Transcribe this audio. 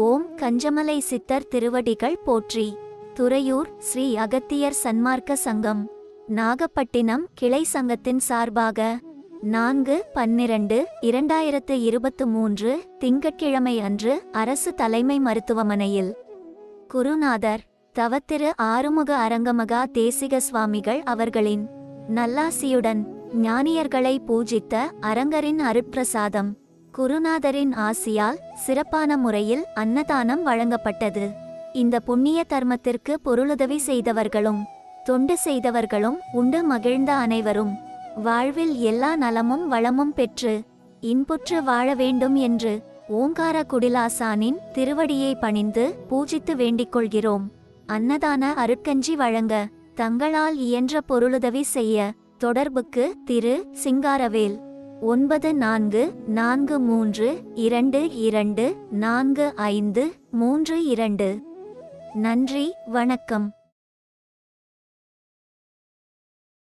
ஓம் கஞ்சமலை சித்தர் திருவடிகள் போற்றி. துறையூர் ஸ்ரீ அகத்தியர் சன்மார்க்க சங்கம். நாகப்பட்டினம் கிளை சங்கத்தின் சார்பாக நான்கு பன்னிரண்டு இரண்டாயிரத்து இருபத்து மூன்று திங்கட்கிழமை அன்று அரசு தலைமை மருத்துவமனையில். குருநாதர் தவத்திரு ஆறுமுக அரங்கமகா தேசிக சுவாமிகள் அவர்களின் நல்லாசியுடன் ஞானியர்களை பூஜித்த அரங்கரின் அருட்பிரசாதம். குருநாதரின் ஆசியால் சிறப்பான முறையில் அன்னதானம் வழங்கப்பட்டது. இந்த புண்ணிய தர்மத்திற்கு பொருளுதவி செய்தவர்களும் தொண்டு செய்தவர்களும் உண்டு மகிழ்ந்த அனைவரும். வாழ்வில் எல்லா நலமும் வளமும் பெற்று இன்புற்று வாழ வேண்டும் என்று ஓங்கார குடிலாசானின் திருவடியை பணிந்து பூஜித்து வேண்டிக் கொள்கிறோம். அன்னதான அருட்கஞ்சி வழங்க தங்களால் இயன்ற பொருளுதவி செய்ய தொடர்புக்கு திரு சிங்காரவேல். ஒன்பது நான்கு நான்கு மூன்று இரண்டு இரண்டு நான்கு ஐந்து மூன்று இரண்டு. நன்றி வணக்கம்.